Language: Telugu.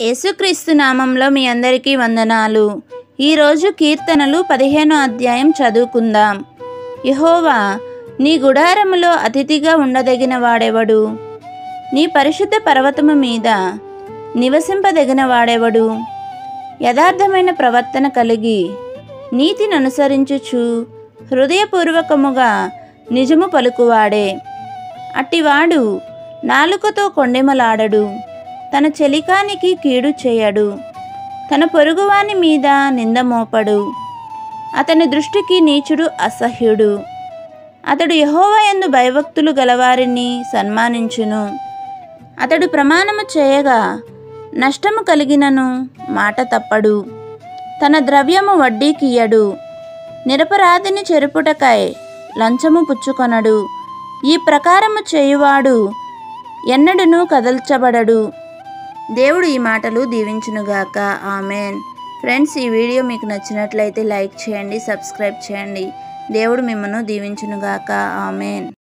యేసుక్రీస్తు నామంలో మీ అందరికీ వందనాలు. ఈరోజు కీర్తనలు పదిహేనో అధ్యాయం చదువుకుందాం. యహోవా నీ గుడారములో అతిథిగా ఉండదగిన వాడెవడు? నీ పరిశుద్ధ పర్వతము మీద నివసింపదగిన వాడెవడు? యథార్థమైన ప్రవర్తన కలిగి నీతిని అనుసరించుచు హృదయపూర్వకముగా నిజము పలుకువాడే. అట్టివాడు నాలుకతో కొండెమలాడడు. తన చెలికానికి కీడు చేయడు. తన పొరుగువాని మీద నింద మోపడు. అతని దృష్టికి నీచుడు అసహ్యుడు. అతడు యహోవయందు భయభక్తులు గలవారిని సన్మానించును. అతడు ప్రమాణము చేయగా నష్టము కలిగినను మాట తప్పడు. తన ద్రవ్యము వడ్డీకియ్యడు నిరపరాధిని చెరుపుటకై లంచము పుచ్చుకొనడు. ఈ ప్రకారము చేయువాడు ఎన్నడను కదల్చబడడు. దేవుడు ఈ మాటలు దీవించునుగాక. ఆమెన్. ఫ్రెండ్స్ ఈ వీడియో మీకు నచ్చినట్లయితే లైక్ చేయండి సబ్స్క్రైబ్ చేయండి. దేవుడు మిమ్మల్ని దీవించునుగాక. ఆమెన్.